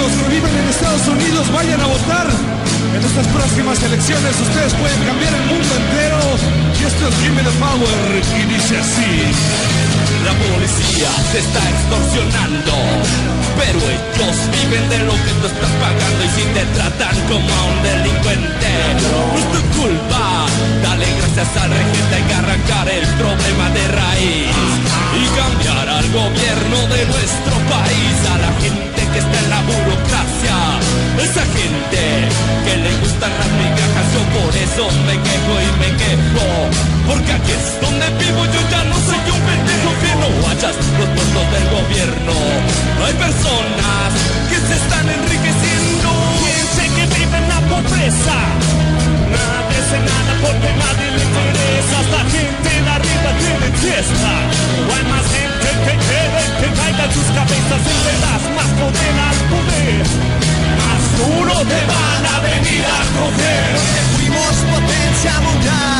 mexicanos que viven en Estados Unidos vayan a votar. En estas próximas elecciones ustedes pueden cambiar el mundo entero. Y esto es Me the Power y dice así. La policía te está extorsionando, pero ellos viven de lo que tú estás pagando y si te tratan como a un delincuente, no es tu culpa. Dale gracias al regente, hay que arrancar el problema de raíz y cambiar al gobierno gustan las migajas, yo por eso me quejo y me quejo, porque aquí es donde vivo, yo ya no soy un pendejo que no vayas los puestos del gobierno. Hay personas que se están enriqueciendo. Gente que vive en la pobreza. Nadie hace nada porque nadie le interesa. Esta gente de arriba tiene fiesta. O hay más gente que quiere que caigan sus cabezas entre las más poder al poder. Venir a coger. Porque